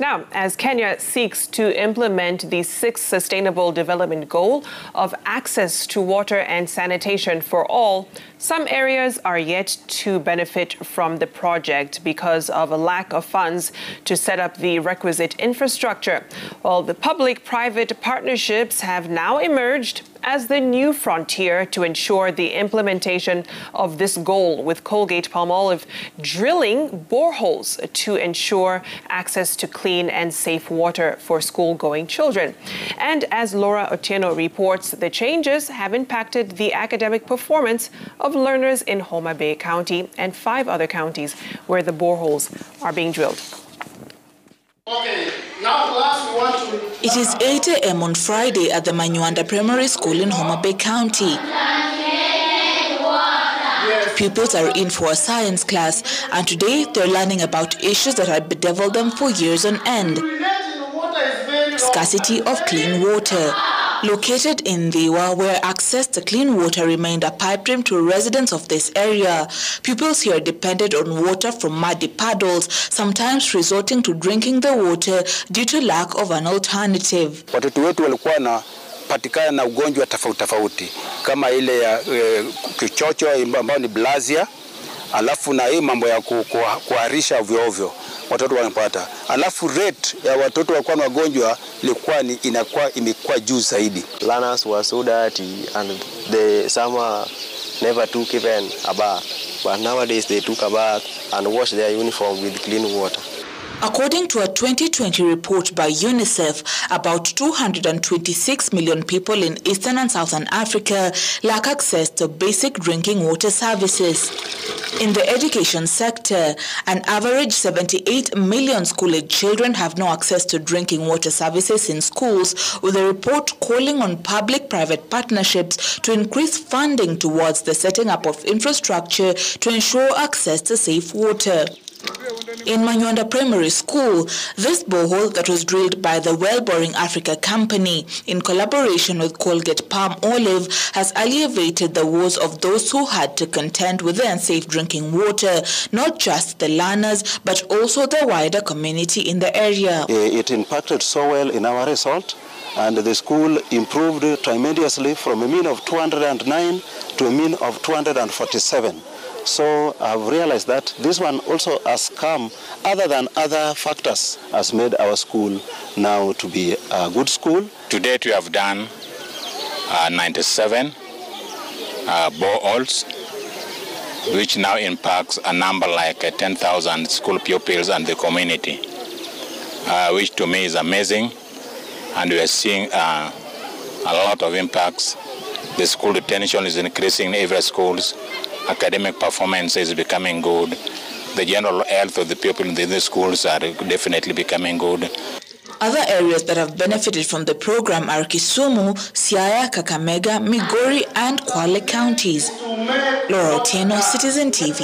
Now, as Kenya seeks to implement the sixth sustainable development goal of access to water and sanitation for all, some areas are yet to benefit from the project because of a lack of funds to set up the requisite infrastructure. While the public private partnerships have now emerged as the new frontier to ensure the implementation of this goal, with Colgate Palmolive drilling boreholes to ensure access to clean and safe water for school going children. And as Laura Otieno reports, the changes have impacted the academic performance of learners in Homa Bay County and five other counties where the boreholes are being drilled. Okay, now class, we want to... It is 8 a.m. on Friday at the Manywanda Primary School in Homa Bay County. Pupils are in for a science class and today they're learning about issues that have bedeviled them for years on end. Scarcity of clean water. Located in Dhiwa, where access to clean water remained a pipe dream to residents of this area, pupils here depended on water from muddy puddles, sometimes resorting to drinking the water due to lack of an alternative. Watoto wetu walikuwa na patikana na ugonjwa tofauti tofauti kama ile ya e, kichocho ambayo ni blazia, alafu na hii mambo ya ku, ku, kuharisha ovyo ovyo watoto wanapata, alafu rate ya watoto walikuwa na wagonjwa ilikuwa ni inakuwa imekuwa juu zaidi. Learners were so dirty and the summer never took even a bath, but nowadays they took a bath and wash their uniform with clean water. According to a 2020 report by UNICEF, about 226 million people in Eastern and Southern Africa lack access to basic drinking water services. In the education sector, an average 78 million school-age children have no access to drinking water services in schools, with a report calling on public-private partnerships to increase funding towards the setting up of infrastructure to ensure access to safe water. In Manywanda Primary School, this borehole that was drilled by the Well Boring Africa Company in collaboration with Colgate Palmolive has alleviated the woes of those who had to contend with the unsafe drinking water, not just the learners but also the wider community in the area. Eh, it impacted so well in our result and the school improved tremendously from a mean of 209 to a mean of 247. So I've realized that this one also has come, other than other factors, has made our school now to be a good school. To date, we have done uh, 97 uh, boreholes, which now impacts a number like uh, 10,000 school pupils and the community, uh, which to me is amazing. And we are seeing uh, a lot of impacts. The school retention is increasing in every schools academic performance is becoming good. The general health of the people in the schools are definitely becoming good. Other areas that have benefited from the program are Kisumu, Siaya, Kakamega, Migori, and Kwale counties. Laura Otieno, Citizen TV.